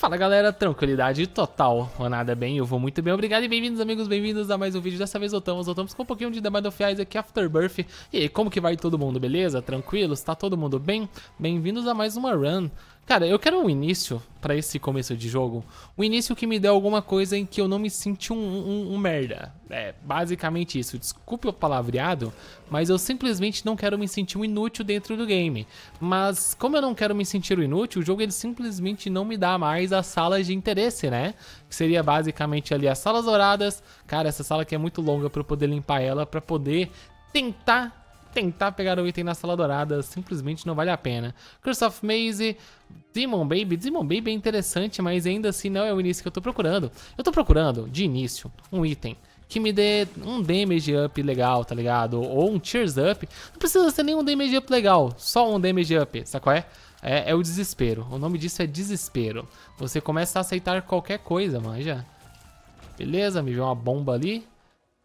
Fala galera, tranquilidade total, nada bem, eu vou muito bem, obrigado e bem-vindos amigos, bem-vindos a mais um vídeo, dessa vez voltamos, voltamos com um pouquinho de The Mind of aqui, Afterbirth, e aí, como que vai todo mundo, beleza? Tranquilos? Tá todo mundo bem? Bem-vindos a mais uma run, Cara, eu quero um início para esse começo de jogo. Um início que me dê alguma coisa em que eu não me senti um, um, um, merda. É basicamente isso. Desculpe o palavreado, mas eu simplesmente não quero me sentir um inútil dentro do game. Mas como eu não quero me sentir um inútil, o jogo ele simplesmente não me dá mais as salas de interesse, né? Que seria basicamente ali as salas douradas. Cara, essa sala aqui é muito longa para eu poder limpar ela, para poder tentar tentar pegar o item na sala dourada simplesmente não vale a pena. Curse of Maze, Demon Baby. Demon Baby é interessante, mas ainda assim não é o início que eu tô procurando. Eu tô procurando, de início, um item que me dê um damage up legal, tá ligado? Ou um cheers up. Não precisa ser nenhum damage up legal, só um damage up, sabe qual é? É, é o desespero. O nome disso é desespero. Você começa a aceitar qualquer coisa, manja. Beleza, me viu uma bomba ali.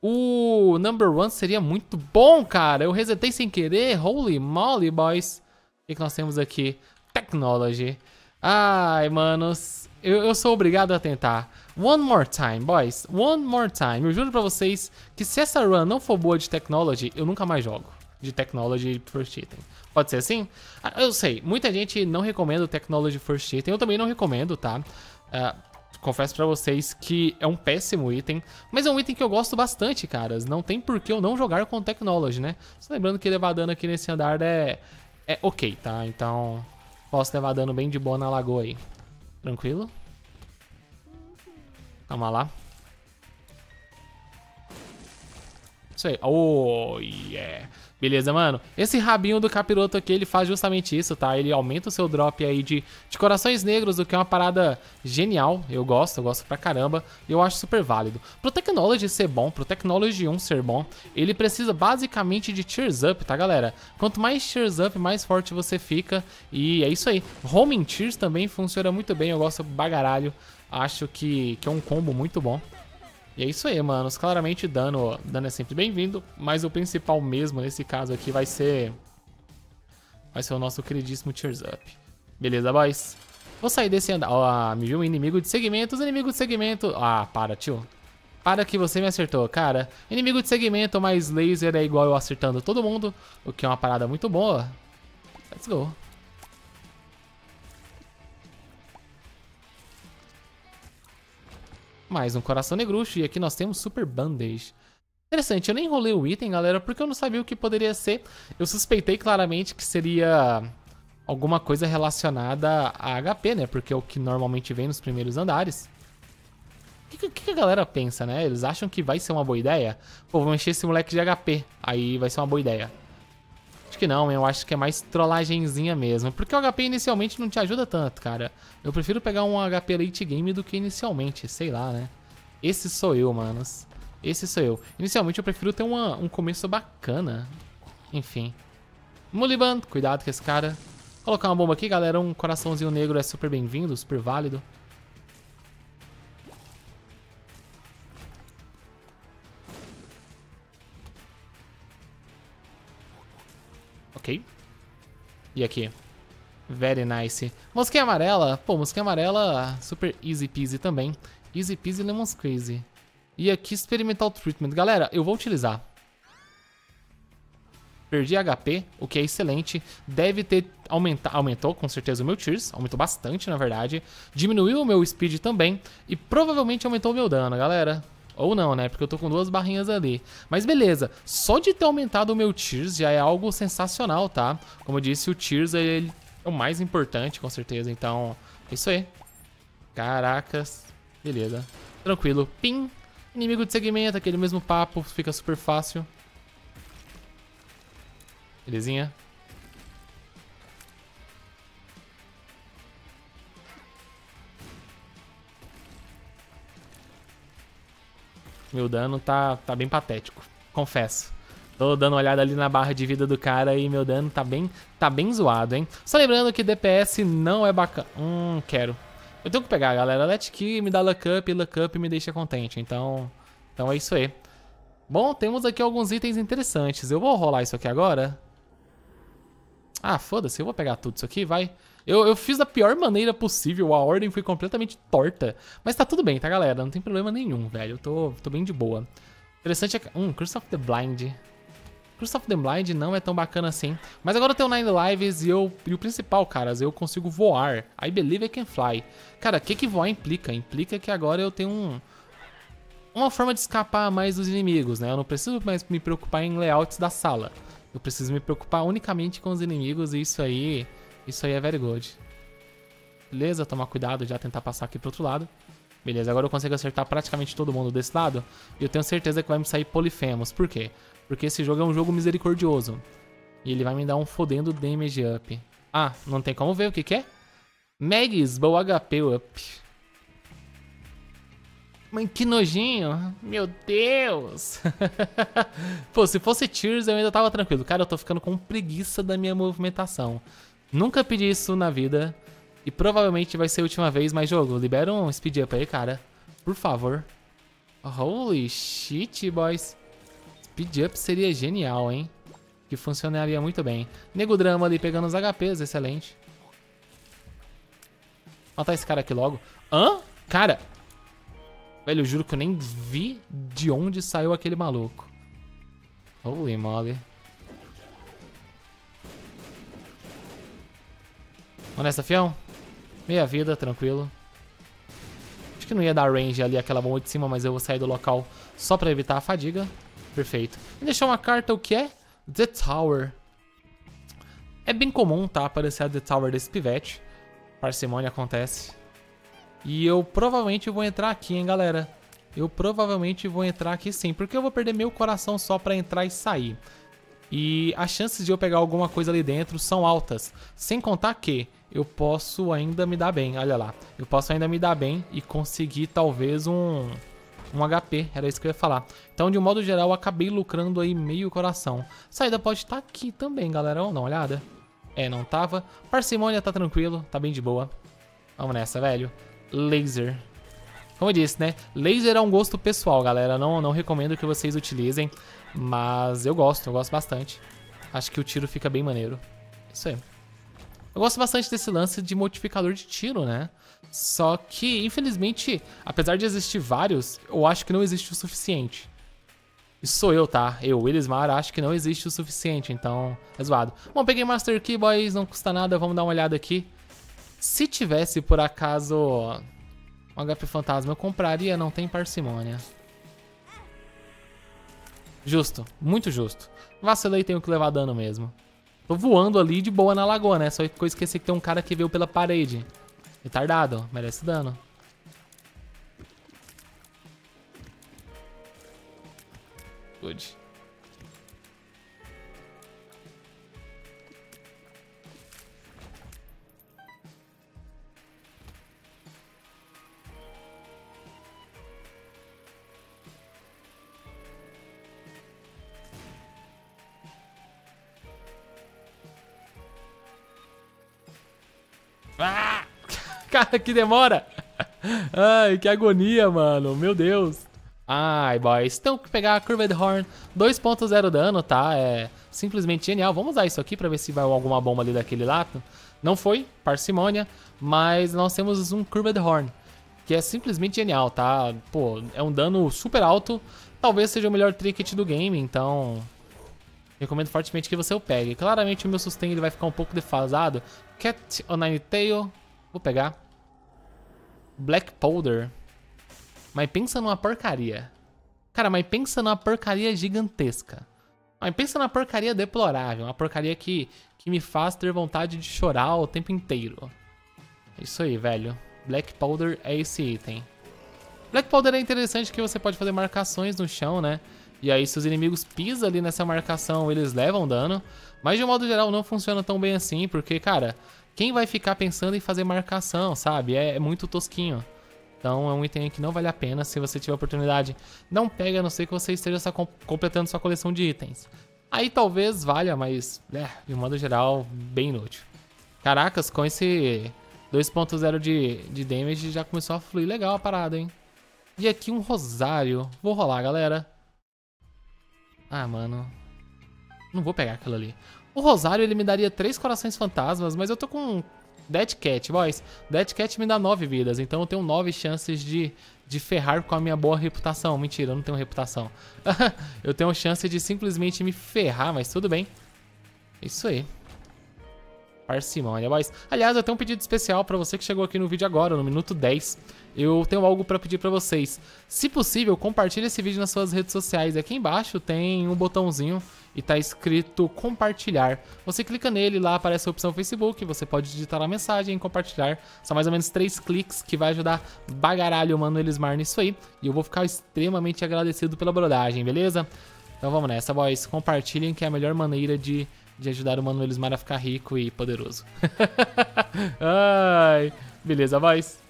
O number one seria muito bom, cara. Eu resetei sem querer. Holy moly, boys. O que, que nós temos aqui? Technology. Ai, manos. Eu, eu, sou obrigado a tentar. One more time, boys. One more time. Eu juro pra vocês que se essa run não for boa de technology, eu nunca mais jogo. De technology first item. Pode ser assim? Ah, eu sei, muita gente não recomenda o technology first item. Eu também não recomendo, tá? Uh, confesso para vocês que é um péssimo item, mas é um item que eu gosto bastante, caras. Não tem por que eu não jogar com Technology, né? Só lembrando que levar dano aqui nesse andar é, é ok, tá? Então, posso levar dano bem de boa na lagoa aí. Tranquilo? Calma lá. Isso aí. Oh, yeah. Beleza, mano? Esse rabinho do capiroto aqui, ele faz justamente isso, tá? Ele aumenta o seu drop aí de, de corações negros, o que é uma parada genial. Eu gosto, eu gosto pra caramba. E eu acho super válido. Pro Technology ser bom, pro Technology 1 ser bom, ele precisa basicamente de Cheers Up, tá, galera? Quanto mais Cheers Up, mais forte você fica. E é isso aí. Homing Cheers também funciona muito bem, eu gosto bagaralho. Acho que, que é um combo muito bom. E é isso aí, manos. Claramente dano, dano é sempre bem-vindo, mas o principal mesmo nesse caso aqui vai ser... Vai ser o nosso queridíssimo Tears Up. Beleza, boys? Vou sair desse andar. Ó, ah, me viu um inimigo de segmentos, inimigo de segmento. Ah, para, tio. Para que você me acertou, cara. Inimigo de segmento, mais laser é igual eu acertando todo mundo, o que é uma parada muito boa. Let's go. Mais um coração negruxo. E aqui nós temos Super Bandage. Interessante, eu nem enrolei o item, galera, porque eu não sabia o que poderia ser. Eu suspeitei claramente que seria alguma coisa relacionada a HP, né? Porque é o que normalmente vem nos primeiros andares. O que, que, a galera pensa, né? Eles acham que vai ser uma boa ideia? Pô, vou encher esse moleque de HP. Aí vai ser uma boa ideia. Acho que não, eu acho que é mais trollagenzinha mesmo. Porque o HP inicialmente não te ajuda tanto, cara. Eu prefiro pegar um HP late game do que inicialmente, sei lá, né? Esse sou eu, manos. Esse sou eu. Inicialmente eu prefiro ter uma, um começo bacana. Enfim. Muliban, cuidado com esse cara. Vou colocar uma bomba aqui, galera. Um coraçãozinho negro é super bem-vindo, super válido. Ok. E aqui? Very nice. Mosquinha amarela. Pô, mosquinha amarela, super easy peasy também. Easy peasy lemon crazy. E aqui, experimental treatment. Galera, eu vou utilizar. Perdi HP, o que é excelente. Deve ter aumentado, aumentou com certeza o meu Tears, aumentou bastante na verdade. Diminuiu o meu Speed também e provavelmente aumentou o meu dano, galera. Ou não, né? Porque eu tô com duas barrinhas ali. Mas beleza, só de ter aumentado o meu Tears já é algo sensacional, tá? Como eu disse, o Tears é o mais importante, com certeza. Então, é isso aí. Caracas. Beleza. Tranquilo. Pim. Inimigo de segmento, aquele mesmo papo. Fica super fácil. Belezinha. Meu dano tá, tá bem patético, confesso. Tô dando uma olhada ali na barra de vida do cara e meu dano tá bem, tá bem zoado, hein? Só lembrando que DPS não é bacana. Hum, quero. Eu tenho que pegar, galera. Let Key me dá luck up e luck up me deixa contente. Então, então é isso aí. Bom, temos aqui alguns itens interessantes. Eu vou rolar isso aqui agora. Ah, foda-se. Eu vou pegar tudo isso aqui, vai. Eu, eu fiz da pior maneira possível, a ordem foi completamente torta. Mas tá tudo bem, tá, galera? Não tem problema nenhum, velho. Eu tô, tô bem de boa. Interessante é que... Hum, Curse of the Blind. Curse of the Blind não é tão bacana assim. Mas agora eu tenho Nine Lives e eu... E o principal, caras, eu consigo voar. I believe I can fly. Cara, o que que voar implica? Implica que agora eu tenho um... Uma forma de escapar mais dos inimigos, né? Eu não preciso mais me preocupar em layouts da sala. Eu preciso me preocupar unicamente com os inimigos e isso aí... Isso aí é very good. Beleza, tomar cuidado já tentar passar aqui pro outro lado. Beleza, agora eu consigo acertar praticamente todo mundo desse lado. E eu tenho certeza que vai me sair Polifemos. Por quê? Porque esse jogo é um jogo misericordioso. E ele vai me dar um fodendo damage up. Ah, não tem como ver o que que é? Maggie's Bow HP up. Mãe, que nojinho. Meu Deus. Pô, se fosse Tears eu ainda tava tranquilo. Cara, eu tô ficando com preguiça da minha movimentação. Nunca pedi isso na vida. E provavelmente vai ser a última vez, mas jogo, libera um speed up aí, cara. Por favor. Holy shit, boys. Speed up seria genial, hein? Que funcionaria muito bem. Nego Drama ali pegando os HPs, excelente. Matar esse cara aqui logo. Hã? Cara. Velho, eu juro que eu nem vi de onde saiu aquele maluco. Holy moly. Vamos nessa, fião? Meia vida, tranquilo. Acho que não ia dar range ali aquela bomba de cima, mas eu vou sair do local só pra evitar a fadiga. Perfeito. Vou deixar uma carta, o que é? The Tower. É bem comum, tá? Aparecer a The Tower desse pivete. Parcimônia acontece. E eu provavelmente vou entrar aqui, hein, galera. Eu provavelmente vou entrar aqui sim, porque eu vou perder meu coração só pra entrar e sair. E as chances de eu pegar alguma coisa ali dentro são altas. Sem contar que eu posso ainda me dar bem, olha lá. Eu posso ainda me dar bem e conseguir talvez um, um HP, era isso que eu ia falar. Então, de um modo geral, eu acabei lucrando aí meio coração. Saída pode estar aqui também, galera, dar uma olhada. É, não tava. Parcimônia tá tranquilo, tá bem de boa. Vamos nessa, velho. Laser. Como eu disse, né? Laser é um gosto pessoal, galera. Não, não recomendo que vocês utilizem. Mas eu gosto, eu gosto bastante. Acho que o tiro fica bem maneiro. Isso aí. Eu gosto bastante desse lance de modificador de tiro, né? Só que, infelizmente, apesar de existir vários, eu acho que não existe o suficiente. Isso sou eu, tá? Eu, Willismar, acho que não existe o suficiente, então é zoado. Bom, peguei Master Key, boys, não custa nada, vamos dar uma olhada aqui. Se tivesse, por acaso, um HP Fantasma, eu compraria, não tem parcimônia. Justo, muito justo. Vacilei, tenho que levar dano mesmo. Tô voando ali de boa na lagoa, né? Só que eu esqueci que tem um cara que veio pela parede. Retardado, merece dano. Good. Ah! Cara, que demora. Ai, que agonia, mano. Meu Deus. Ai, boys. Então, pegar a Curved Horn 2.0 dano, tá? É simplesmente genial. Vamos usar isso aqui pra ver se vai alguma bomba ali daquele lado. Não foi, parcimônia, mas nós temos um Curved Horn, que é simplesmente genial, tá? Pô, é um dano super alto. Talvez seja o melhor trinket do game, então Recomendo fortemente que você o pegue. Claramente o meu sustain ele vai ficar um pouco defasado. Cat on Nine Tail. Vou pegar. Black Powder. Mas pensa numa porcaria. Cara, mas pensa numa porcaria gigantesca. Mas pensa numa porcaria deplorável. Uma porcaria que, que me faz ter vontade de chorar o tempo inteiro. Isso aí, velho. Black Powder é esse item. Black Powder é interessante que você pode fazer marcações no chão, né? E aí, se os inimigos pisam ali nessa marcação, eles levam dano. Mas, de um modo geral, não funciona tão bem assim, porque, cara, quem vai ficar pensando em fazer marcação, sabe? É, é muito tosquinho. Então, é um item que não vale a pena. Se você tiver oportunidade, não pega, a não ser que você esteja completando sua coleção de itens. Aí, talvez valha, mas, é, de um modo geral, bem inútil. Caracas, com esse 2.0 de, de damage, já começou a fluir legal a parada, hein? E aqui um rosário. Vou rolar, galera. Ah, mano. Não vou pegar aquilo ali. O Rosário, ele me daria três corações fantasmas, mas eu tô com Dead Cat, boys. Dead Cat me dá 9 vidas, então eu tenho 9 chances de, de ferrar com a minha boa reputação. Mentira, eu não tenho reputação. eu tenho chance de simplesmente me ferrar, mas tudo bem. Isso aí. Parcimônia, boys. Aliás, eu tenho um pedido especial pra você que chegou aqui no vídeo agora, no minuto 10. Eu tenho algo pra pedir pra vocês. Se possível, compartilhe esse vídeo nas suas redes sociais. Aqui embaixo tem um botãozinho e tá escrito compartilhar. Você clica nele, lá aparece a opção Facebook, você pode digitar a mensagem e compartilhar. São mais ou menos três cliques que vai ajudar bagaralho o Mano Elismar nisso aí. E eu vou ficar extremamente agradecido pela brodagem, beleza? Então vamos nessa, boys. Compartilhem que é a melhor maneira de de ajudar o Mano Elismar a ficar rico e poderoso. Ai, beleza, voz.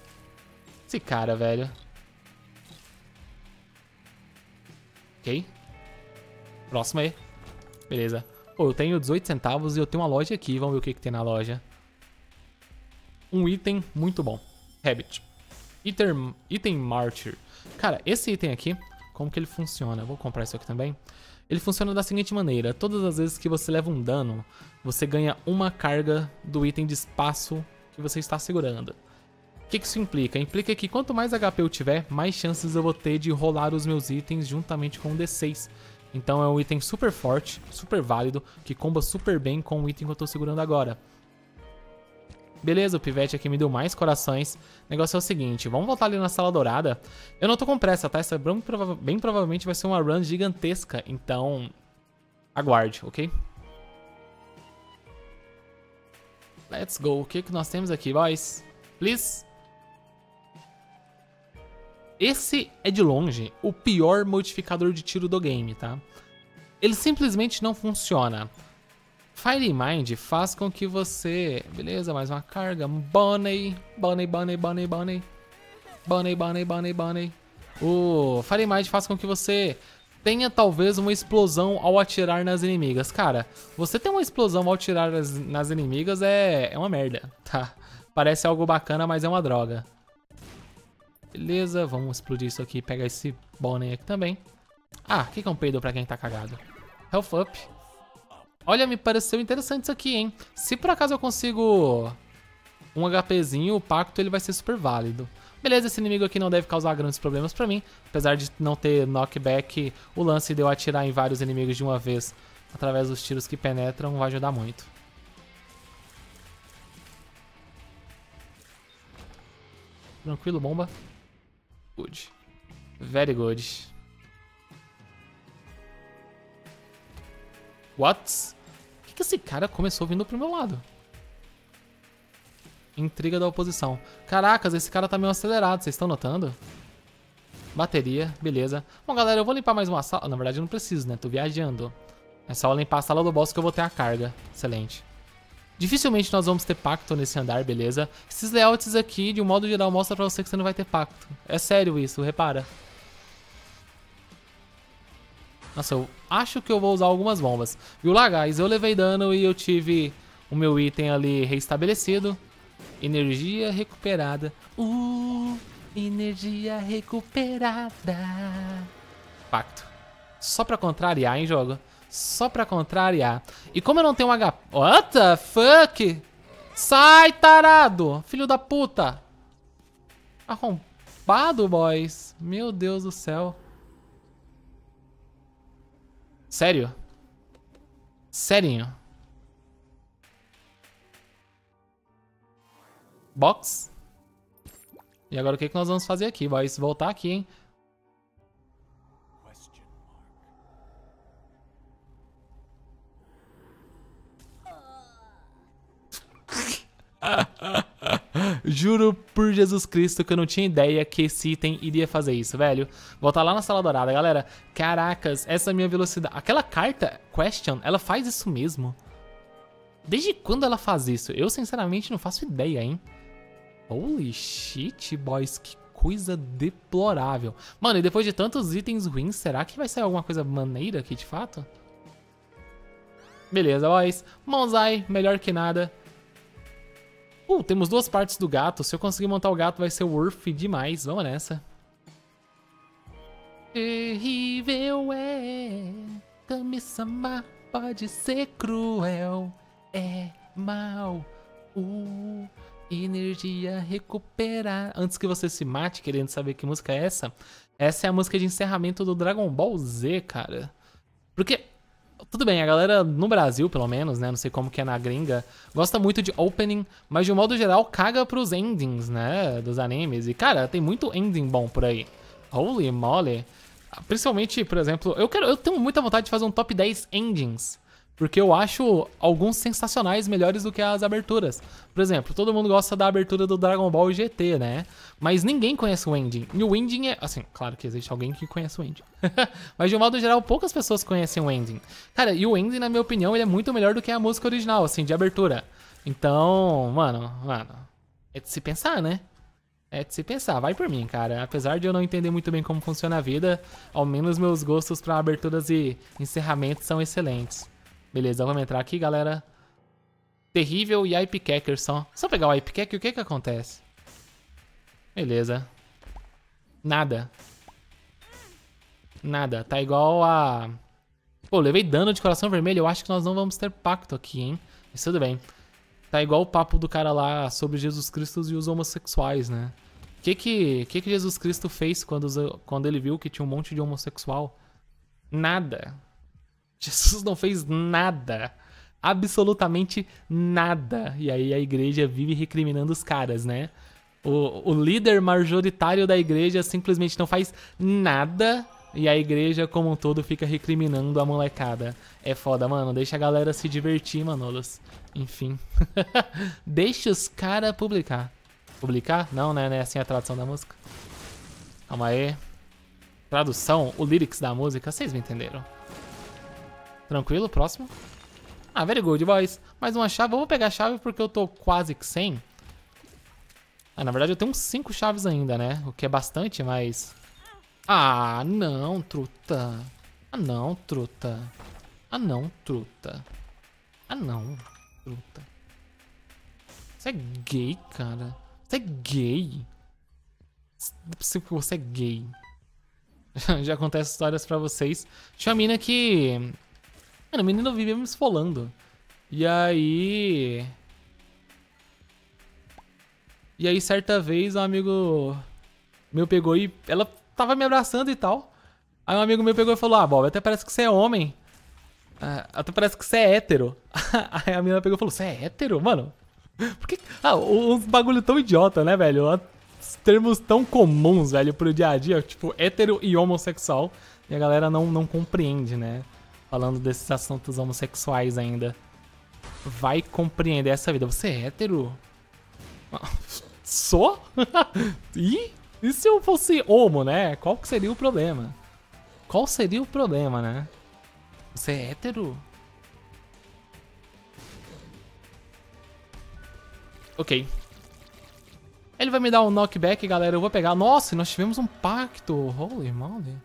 Esse cara, velho. Ok. Próximo aí. Beleza. Pô, eu tenho 18 centavos e eu tenho uma loja aqui. Vamos ver o que, que tem na loja. Um item muito bom. Habit. Item, item Martyr. Cara, esse item aqui, como que ele funciona? vou comprar isso aqui também. Ele funciona da seguinte maneira: todas as vezes que você leva um dano, você ganha uma carga do item de espaço que você está segurando. O que, que isso implica? Implica que quanto mais HP eu tiver, mais chances eu vou ter de rolar os meus itens juntamente com o D6. Então é um item super forte, super válido, que comba super bem com o item que eu estou segurando agora. Beleza, o pivete aqui me deu mais corações. O negócio é o seguinte, vamos voltar ali na sala dourada. Eu não tô com pressa, tá? Essa bem, prova bem provavelmente vai ser uma run gigantesca, então aguarde, ok? Let's go. O que, que nós temos aqui, boys? Please? Esse é de longe o pior modificador de tiro do game, tá? Ele simplesmente não funciona. Fire Mind faz com que você... Beleza, mais uma carga. Bunny, Bunny, Bunny, Bunny, Bunny. Bunny, Bunny, Bunny, Bunny. O Fire Mind faz com que você tenha talvez uma explosão ao atirar nas inimigas. Cara, você ter uma explosão ao atirar nas, nas inimigas é, é uma merda, tá? Parece algo bacana, mas é uma droga. Beleza, vamos explodir isso aqui pegar esse Bonnie aqui também. Ah, o que, que é um peido pra quem tá cagado? Health up. Olha, me pareceu interessante isso aqui, hein? Se por acaso eu consigo um HPzinho, o pacto ele vai ser super válido. Beleza, esse inimigo aqui não deve causar grandes problemas pra mim. Apesar de não ter knockback, o lance de eu atirar em vários inimigos de uma vez através dos tiros que penetram vai ajudar muito. Tranquilo, bomba? Good. Very good. What? que esse cara começou vindo pro meu lado? Intriga da oposição. Caracas, esse cara tá meio acelerado, vocês estão notando? Bateria, beleza. Bom, galera, eu vou limpar mais uma sala. Na verdade, eu não preciso, né? Tô viajando. É só limpar a sala do boss que eu vou ter a carga. Excelente. Dificilmente nós vamos ter pacto nesse andar, beleza? Esses layouts aqui, de um modo geral, mostra pra você que você não vai ter pacto. É sério isso, repara. Nossa, eu acho que eu vou usar algumas bombas. Viu lá, guys? Eu levei dano e eu tive o meu item ali restabelecido. Energia recuperada. Uh, energia recuperada. Pacto. Só pra contrariar, hein, jogo? Só pra contrariar. E como eu não tenho um HP... What the fuck? Sai, tarado! Filho da puta! Arrombado, boys. Meu Deus do céu. Sério? Sério? Box. E agora o que, que nós vamos fazer aqui? Vai voltar aqui, hein? Juro por Jesus Cristo que eu não tinha ideia que esse item iria fazer isso, velho. Voltar lá na sala dourada, galera. Caracas, essa minha velocidade... Aquela carta, question, ela faz isso mesmo. Desde quando ela faz isso? Eu, sinceramente, não faço ideia, hein? Holy shit, boys, que coisa deplorável. Mano, e depois de tantos itens ruins, será que vai sair alguma coisa maneira aqui, de fato? Beleza, boys. Monzai, melhor que nada. Uh, temos duas partes do gato. Se eu conseguir montar o gato, vai ser worth demais. Vamos nessa. Terrível é. Kami-sama pode ser cruel. É mal. Uh, energia recuperar. Antes que você se mate querendo saber que música é essa, essa é a música de encerramento do Dragon Ball Z, cara. Porque tudo bem, a galera no Brasil, pelo menos, né? Não sei como que é na gringa, gosta muito de opening, mas de um modo geral caga pros endings, né? Dos animes. E, cara, tem muito ending bom por aí. Holy moly. Principalmente, por exemplo, eu quero. Eu tenho muita vontade de fazer um top 10 endings. Porque eu acho alguns sensacionais melhores do que as aberturas. Por exemplo, todo mundo gosta da abertura do Dragon Ball GT, né? Mas ninguém conhece o ending. E o ending é. Assim, claro que existe alguém que conhece o ending. Mas de um modo geral, poucas pessoas conhecem o ending. Cara, e o ending, na minha opinião, ele é muito melhor do que a música original, assim, de abertura. Então, mano, mano. É de se pensar, né? É de se pensar, vai por mim, cara. Apesar de eu não entender muito bem como funciona a vida, ao menos meus gostos para aberturas e encerramentos são excelentes. Beleza, vamos entrar aqui, galera. Terrível e Ipecacker só. Só pegar o Ipecacker, o que que acontece? Beleza. Nada. Nada. Tá igual a... Pô, levei dano de coração vermelho. Eu acho que nós não vamos ter pacto aqui, hein? Mas tudo bem. Tá igual o papo do cara lá sobre Jesus Cristo e os homossexuais, né? O que que, que que Jesus Cristo fez quando, quando ele viu que tinha um monte de homossexual? Nada. Jesus não fez nada. Absolutamente nada. E aí a igreja vive recriminando os caras, né? O, o líder majoritário da igreja simplesmente não faz nada e a igreja como um todo fica recriminando a molecada. É foda, mano. Deixa a galera se divertir, manolos. Enfim. Deixa os caras publicar. Publicar? Não, né? Não é assim a tradução da música. Calma aí. Tradução, o lyrics da música, vocês me entenderam. Tranquilo, próximo. Ah, very good, boys. Mais uma chave. Eu vou pegar a chave porque eu tô quase que sem. Ah, na verdade eu tenho uns 5 chaves ainda, né? O que é bastante, mas... Ah, não, truta. Ah, não, truta. Ah, não, truta. Ah, não, truta. Você é gay, cara. Você é gay. Não é possível que você é gay. Já acontece histórias pra vocês. Tinha uma mina que Mano, o menino vivia me esfolando. E aí. E aí, certa vez, um amigo meu pegou e. Ela tava me abraçando e tal. Aí um amigo meu pegou e falou: Ah, Bob, até parece que você é homem. Ah, até parece que você é hétero. aí a menina pegou e falou: Você é hétero? Mano. Por que. Ah, uns bagulho tão idiota, né, velho? Termos tão comuns, velho, pro dia a dia. Tipo, hétero e homossexual. E a galera não, não compreende, né? Falando desses assuntos homossexuais ainda, vai compreender essa vida. Você é hétero? Sou? e? E se eu fosse homo, né? Qual que seria o problema? Qual seria o problema, né? Você é hétero? Ok. Ele vai me dar um knockback, galera. Eu vou pegar. Nossa, nós tivemos um pacto. Holy moly.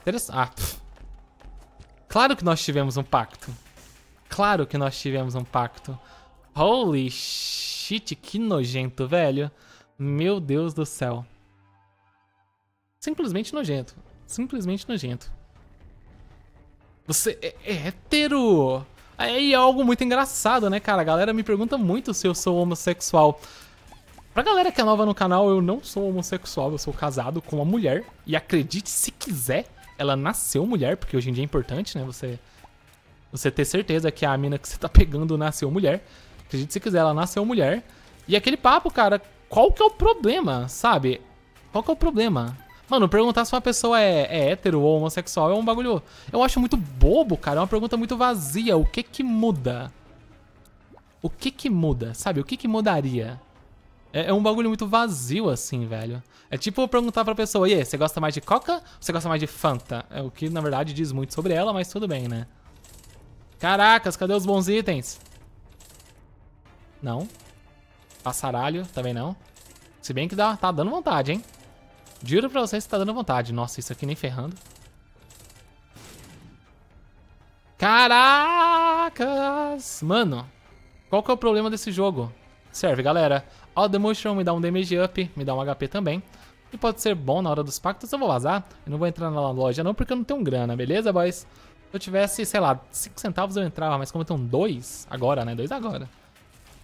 Interessante. Ah. Claro que nós tivemos um pacto. Claro que nós tivemos um pacto. Holy shit, que nojento, velho. Meu Deus do céu. Simplesmente nojento. Simplesmente nojento. Você é, é hétero? Aí é algo muito engraçado, né, cara? A galera me pergunta muito se eu sou homossexual. Pra galera que é nova no canal, eu não sou homossexual, eu sou casado com uma mulher. E acredite se quiser, ela nasceu mulher, porque hoje em dia é importante, né? Você, você ter certeza que a mina que você tá pegando nasceu mulher. Acredite se quiser, ela nasceu mulher. E aquele papo, cara, qual que é o problema, sabe? Qual que é o problema? Mano, perguntar se uma pessoa é, é hétero ou homossexual é um bagulho. Eu acho muito bobo, cara. É uma pergunta muito vazia. O que que muda? O que que muda? Sabe? O que que mudaria? É, é, um bagulho muito vazio, assim, velho. É tipo perguntar pra pessoa, e aí, você gosta mais de Coca ou você gosta mais de Fanta? É o que, na verdade, diz muito sobre ela, mas tudo bem, né? Caracas, cadê os bons itens? Não. Passaralho, também não. Se bem que dá, tá dando vontade, hein? Juro pra vocês que tá dando vontade. Nossa, isso aqui nem ferrando. Caracas! Mano, qual que é o problema desse jogo? Serve, galera. Ó, The Mushroom me dá um damage up, me dá um HP também. E pode ser bom na hora dos pactos, eu vou vazar. Eu não vou entrar na loja não, porque eu não tenho grana, beleza, boys? Se eu tivesse, sei lá, 5 centavos eu entrava, mas como eu tenho 2 agora, né? 2 agora.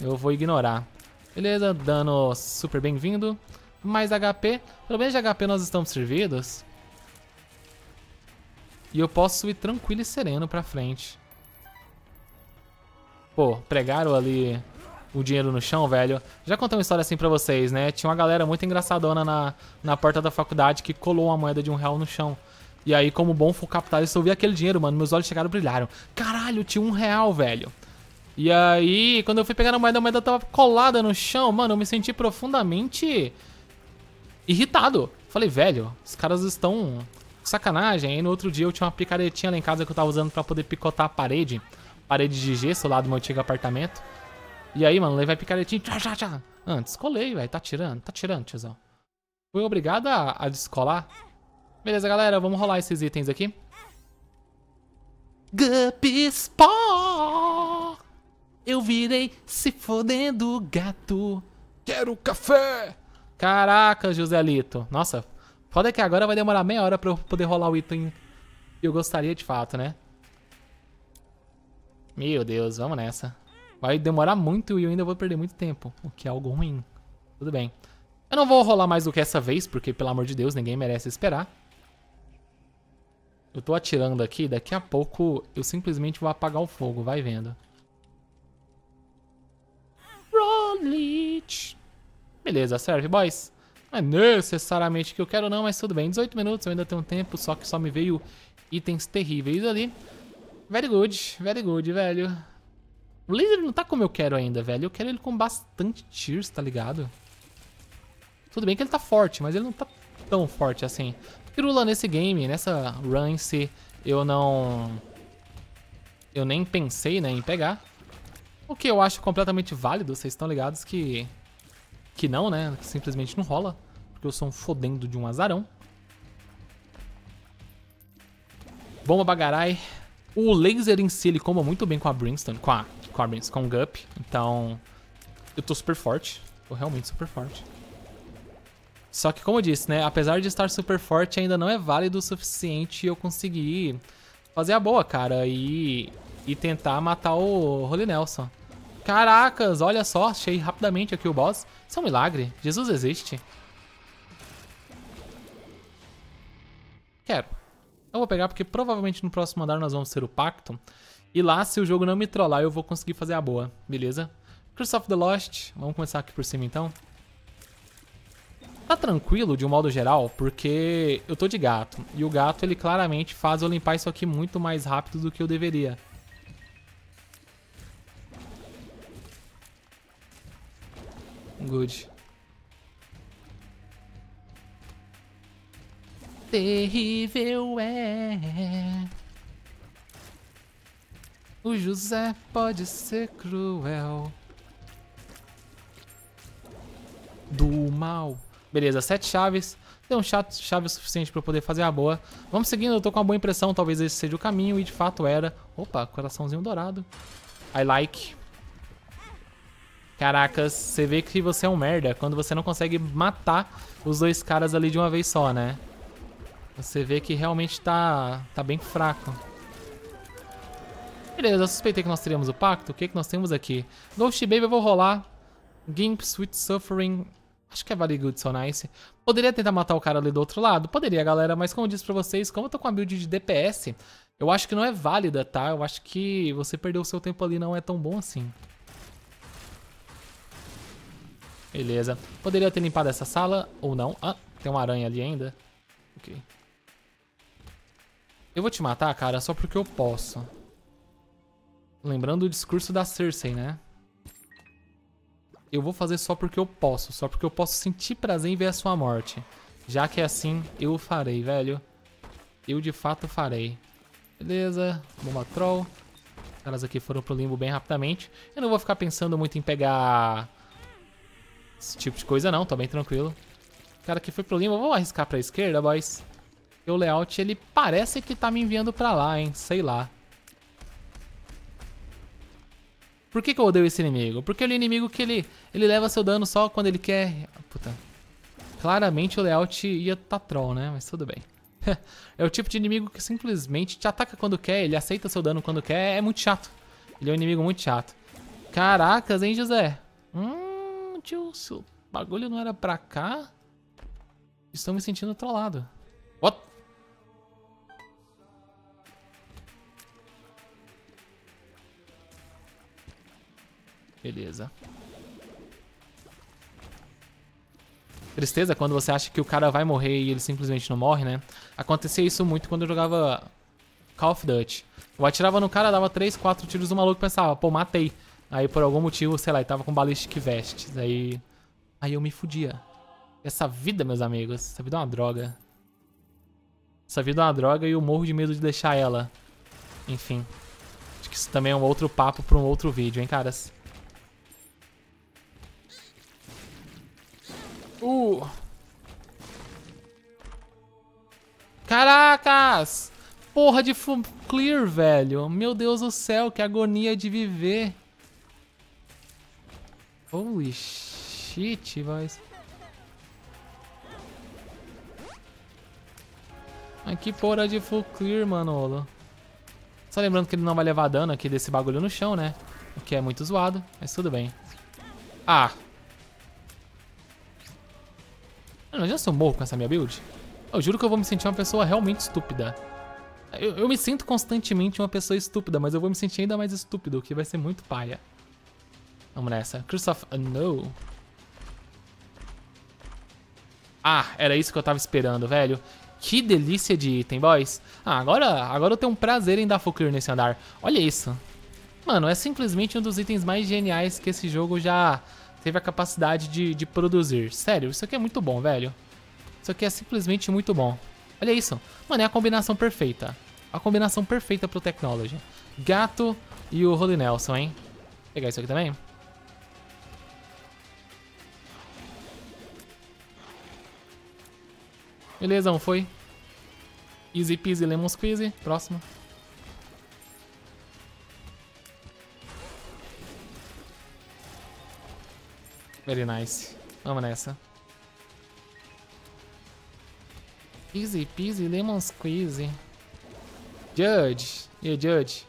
Eu vou ignorar. Beleza, dano super bem-vindo. Mais HP. Pelo menos de HP nós estamos servidos. E eu posso ir tranquilo e sereno pra frente. Pô, pregaram ali o dinheiro no chão, velho. Já contei uma história assim pra vocês, né? Tinha uma galera muito engraçadona na, na porta da faculdade que colou uma moeda de um real no chão. E aí, como bom capitalista, eu vi aquele dinheiro, mano. Meus olhos chegaram e brilharam. Caralho, tinha um real, velho. E aí, quando eu fui pegar a moeda, a moeda tava colada no chão. Mano, eu me senti profundamente irritado. Falei, velho, os caras estão sacanagem. Aí no outro dia eu tinha uma picaretinha lá em casa que eu tava usando pra poder picotar a parede. Parede de gesso lá do meu antigo apartamento. E aí, mano, levei a picaretinha. Tchá, tchá, tchá. Antes, colei, velho. Tá tirando, tá tirando, tiozão. Fui obrigado a, a descolar. Beleza, galera, vamos rolar esses itens aqui. Guppy Spawn! Eu virei se fodendo gato. Quero café! Caraca, Joselito. Nossa, foda que agora vai demorar meia hora pra eu poder rolar o item que eu gostaria de fato, né? Meu Deus, vamos nessa. Vai demorar muito e eu ainda vou perder muito tempo, o que é algo ruim. Tudo bem. Eu não vou rolar mais do que essa vez, porque, pelo amor de Deus, ninguém merece esperar. Eu tô atirando aqui, daqui a pouco eu simplesmente vou apagar o fogo, vai vendo. Rollich. Beleza, serve, boys. Não é necessariamente que eu quero não, mas tudo bem. 18 minutos, eu ainda tenho tempo, só que só me veio itens terríveis ali. Very good, very good, velho. O laser não tá como eu quero ainda, velho. Eu quero ele com bastante tears, tá ligado? Tudo bem que ele tá forte, mas ele não tá tão forte assim. Pirula nesse game, nessa run em si, eu não... Eu nem pensei né, em pegar. O que eu acho completamente válido, vocês estão ligados que... Que não, né? Que simplesmente não rola. Porque eu sou um fodendo de um azarão. Bomba Bagarai. O laser em si, ele comba muito bem com a Brimstone. Com a, Brimstone, com Gup. Então, eu tô super forte. Tô realmente super forte. Só que, como eu disse, né? Apesar de estar super forte, ainda não é válido o suficiente eu conseguir fazer a boa, cara. E, e tentar matar o Holy Nelson. Caracas, olha só, achei rapidamente aqui o boss. Isso é um milagre. Jesus existe. Quero. Eu vou pegar porque provavelmente no próximo andar nós vamos ter o pacto. E lá, se o jogo não me trollar, eu vou conseguir fazer a boa, beleza? Curse of the Lost. Vamos começar aqui por cima então. Tá tranquilo de um modo geral, porque eu tô de gato. E o gato, ele claramente faz eu limpar isso aqui muito mais rápido do que eu deveria. Good. Terrível é. O José pode ser cruel. Do mal. Beleza, sete chaves. Tem um chave suficiente para poder fazer a boa. Vamos seguindo, eu tô com uma boa impressão, talvez esse seja o caminho, e de fato era. Opa, coraçãozinho dourado. I like. Caracas, você vê que você é um merda quando você não consegue matar os dois caras ali de uma vez só, né? Você vê que realmente tá, tá bem fraco. Beleza, eu suspeitei que nós teríamos o pacto. O que, que nós temos aqui? Ghost Baby eu vou rolar. Gimp, Sweet Suffering, Acho que é Valley Good So Nice. Poderia tentar matar o cara ali do outro lado? Poderia, galera, mas como eu disse pra vocês, como eu tô com a build de DPS, eu acho que não é válida, tá? Eu acho que você perder o seu tempo ali não é tão bom assim. Beleza. Poderia ter limpado essa sala, ou não. Ah, tem uma aranha ali ainda. Ok. Eu vou te matar, cara, só porque eu posso. Lembrando o discurso da Cersei, né? eu vou fazer só porque eu posso, só porque eu posso sentir prazer em ver a sua morte. Já que é assim, eu farei, velho. Eu de fato farei. Beleza, bomba troll. Os caras aqui foram pro limbo bem rapidamente. Eu não vou ficar pensando muito em pegar esse tipo de coisa não, tô bem tranquilo. O cara que foi pro limbo, vou arriscar pra esquerda, boys. O layout, ele parece que tá me enviando pra lá, hein, sei lá. Por que, que eu odeio esse inimigo? Porque ele é o inimigo que ele, ele leva seu dano só quando ele quer... Puta. Claramente o layout ia tá troll, né? Mas tudo bem. é o tipo de inimigo que simplesmente te ataca quando quer, ele aceita seu dano quando quer, é muito chato. Ele é um inimigo muito chato. Caracas, hein, José? Hum, tio, se o bagulho não era pra cá... Estou me sentindo trollado. Beleza. Tristeza quando você acha que o cara vai morrer e ele simplesmente não morre, né? Acontecia isso muito quando eu jogava Call of Duty. Eu atirava no cara, dava 3, 4 tiros do maluco pensava, pô, matei. Aí por algum motivo, sei lá, ele tava com ballistic vest. Aí. Aí eu me fudia. Essa vida, meus amigos, essa vida é uma droga. Essa vida é uma droga e eu morro de medo de deixar ela. Enfim. Acho que isso também é um outro papo pra um outro vídeo, hein, caras? Uh! Caracas! Porra de clear, velho. Meu Deus do céu, que agonia de viver. Holy shit, boys. Mas que porra de full clear, Manolo. Só lembrando que ele não vai levar dano aqui desse bagulho no chão, né? O que é muito zoado, mas tudo bem. Ah. Eu já sou morro com essa minha build. Eu juro que eu vou me sentir uma pessoa realmente estúpida. Eu, eu me sinto constantemente uma pessoa estúpida, mas eu vou me sentir ainda mais estúpido, o que vai ser muito paia. Vamos nessa. Christoph... Uh, no. Ah, era isso que eu tava esperando, velho. Que delícia de item, boys. Ah, agora, agora eu tenho um prazer em dar full nesse andar. Olha isso. Mano, é simplesmente um dos itens mais geniais que esse jogo já teve a capacidade de, de produzir. Sério, isso aqui é muito bom, velho. Isso aqui é simplesmente muito bom. Olha isso. Mano, é a combinação perfeita. A combinação perfeita pro Technology. Gato e o Holy Nelson, hein? Vou pegar isso aqui também. Beleza, um foi. Easy peasy lemon squeezy. Próximo. Very nice. Vamos nessa. Easy peasy lemon squeezy. Judge. E yeah, Judge?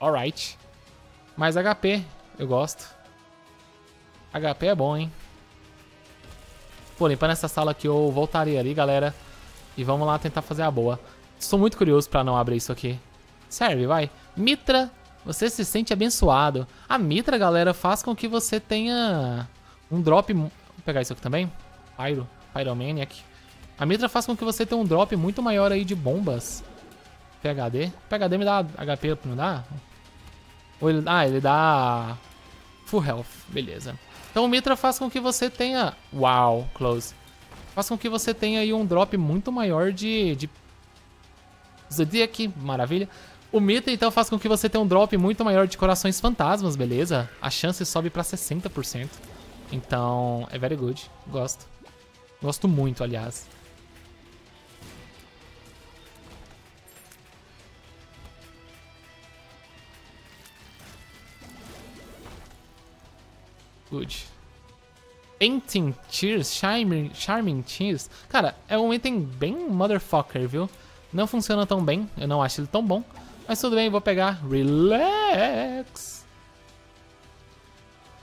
Alright. Mais HP. Eu gosto. HP é bom, hein? Pô, limpando essa sala aqui, eu voltaria ali, galera. E vamos lá tentar fazer a boa. Estou muito curioso pra não abrir isso aqui. Serve, vai. Mitra, você se sente abençoado. A Mitra, galera, faz com que você tenha um drop... Vou pegar isso aqui também. Pyro, Pyromaniac. A Mitra faz com que você tenha um drop muito maior aí de bombas. PHD. PHD me dá HP, não dá? Ou ele... Ah, ele dá... Full health, beleza. Então Mitra faz com que você tenha... Uau, close. Faz com que você tenha aí um drop muito maior de... de... Zodiac, maravilha. O Mitra, então, faz com que você tenha um drop muito maior de corações fantasmas, beleza? A chance sobe pra 60%. Então, é very good. Gosto. Gosto muito, aliás. Good. Painting Tears, Charming, Charming Tears. Cara, é um item bem motherfucker, viu? Não funciona tão bem, eu não acho ele tão bom. Mas tudo bem, vou pegar Relax.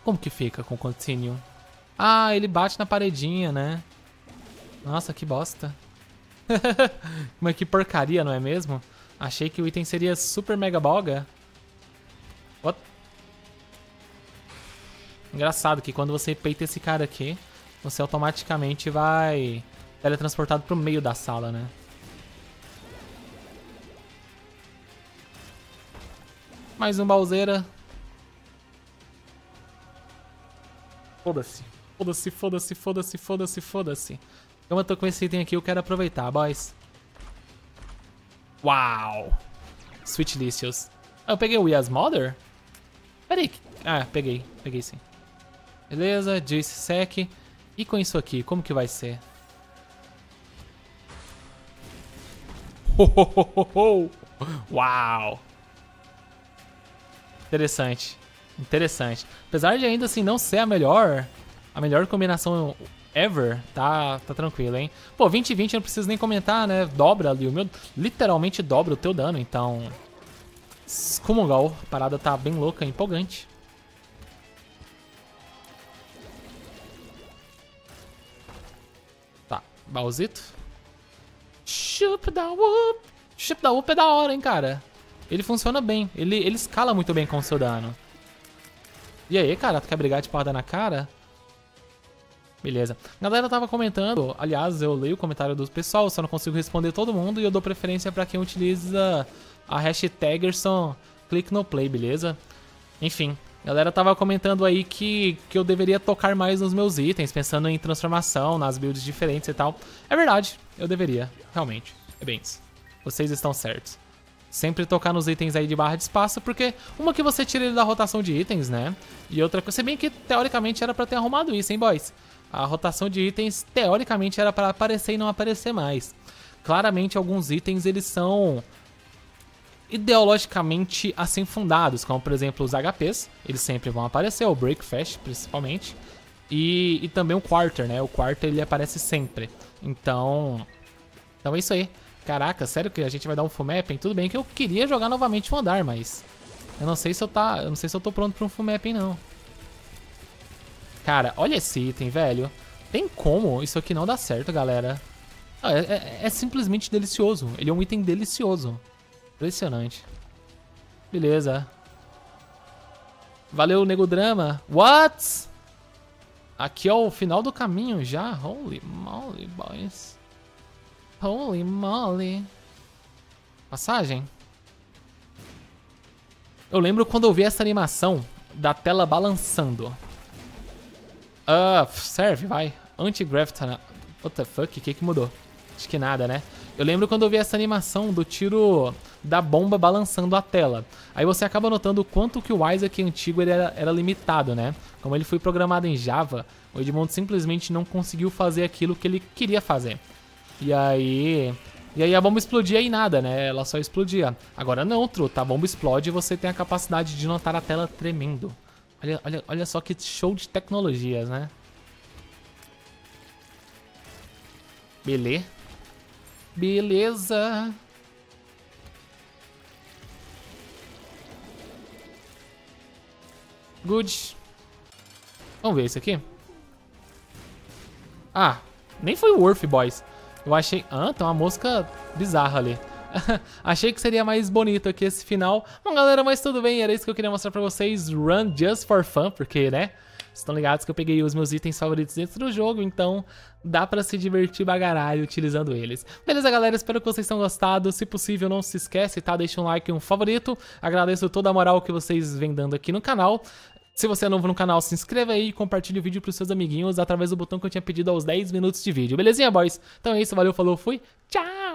Como que fica com Continue? Ah, ele bate na paredinha, né? Nossa, que bosta. Mas que porcaria, não é mesmo? Achei que o item seria super mega boga. What? Engraçado que quando você peita esse cara aqui, você automaticamente vai teletransportado pro meio da sala, né? Mais um Balzeira. Foda-se. Foda-se, foda-se, foda-se, foda-se, foda-se. Como eu tô com esse item aqui, eu quero aproveitar, boys. Uau! Sweetlicious. Ah, eu peguei o Yas Mother? Peraí. Ah, peguei. Peguei sim. Beleza, Jace Sec. E com isso aqui, como que vai ser? Uau! Interessante. Interessante. Apesar de ainda assim não ser a melhor, a melhor combinação ever, tá, tá tranquilo, hein? Pô, 20 e 20 eu não preciso nem comentar, né? Dobra ali o meu, literalmente dobra o teu dano, então... Skumongal. A parada tá bem louca, empolgante. Tá, baúzito. Chup da Whoop. Chup da Whoop é da hora, hein, cara. Ele funciona bem. Ele, ele escala muito bem com o seu dano. E aí, cara, tu quer brigar de porrada na cara? Beleza. A galera tava comentando, aliás, eu leio o comentário do pessoal, só não consigo responder todo mundo e eu dou preferência para quem utiliza a hashtag click no play, beleza? Enfim, a galera tava comentando aí que, que eu deveria tocar mais nos meus itens, pensando em transformação, nas builds diferentes e tal. É verdade, eu deveria, realmente. É bem isso. Vocês estão certos. Sempre tocar nos itens aí de barra de espaço, porque uma que você tira ele da rotação de itens, né? E outra coisa, se bem que teoricamente era pra ter arrumado isso, hein, boys? A rotação de itens, teoricamente, era para aparecer e não aparecer mais. Claramente, alguns itens, eles são ideologicamente assim fundados, como por exemplo os HPs, eles sempre vão aparecer, o Breakfast principalmente, e, e também o Quarter, né? O Quarter ele aparece sempre. Então, então é isso aí. Caraca, sério que a gente vai dar um full mapping? Tudo bem que eu queria jogar novamente o andar, mas eu não sei se eu tá, eu não sei se eu tô pronto para um full mapping não. Cara, olha esse item, velho. Tem como isso aqui não dar certo, galera. Ah, é, é, é, simplesmente delicioso. Ele é um item delicioso. Impressionante. Beleza. Valeu, Nego Drama. What? Aqui é o final do caminho já. Holy moly, boys. Holy moly. Passagem? Eu lembro quando eu vi essa animação da tela balançando. Ah, serve, vai. Anti-Graviton. What the fuck? O que que mudou? Acho que nada, né? Eu lembro quando eu vi essa animação do tiro da bomba balançando a tela. Aí você acaba notando o quanto que o Isaac antigo era, era limitado, né? Como ele foi programado em Java, o Edmond simplesmente não conseguiu fazer aquilo que ele queria fazer. E aí... E aí a bomba explodia e nada, né? Ela só explodia. Agora não, truta. A bomba explode e você tem a capacidade de notar a tela tremendo. Olha, olha, olha só que show de tecnologias, né? Beleza. Beleza. Good. Vamos ver isso aqui. Ah, nem foi o Worth, boys. Eu achei... Ah, tem uma mosca bizarra ali. Achei que seria mais bonito aqui esse final. Bom, galera, mas tudo bem, era isso que eu queria mostrar pra vocês. Run just for fun, porque, né? Estão ligados que eu peguei os meus itens favoritos dentro do jogo, então dá pra se divertir bagaralho utilizando eles. Beleza, galera? Espero que vocês tenham gostado. Se possível, não se esquece, tá? Deixa um like e um favorito. Agradeço toda a moral que vocês vêm dando aqui no canal. Se você é novo no canal, se inscreva aí e compartilhe o vídeo pros seus amiguinhos através do botão que eu tinha pedido aos 10 minutos de vídeo. Belezinha, boys? Então é isso, valeu, falou, fui, tchau!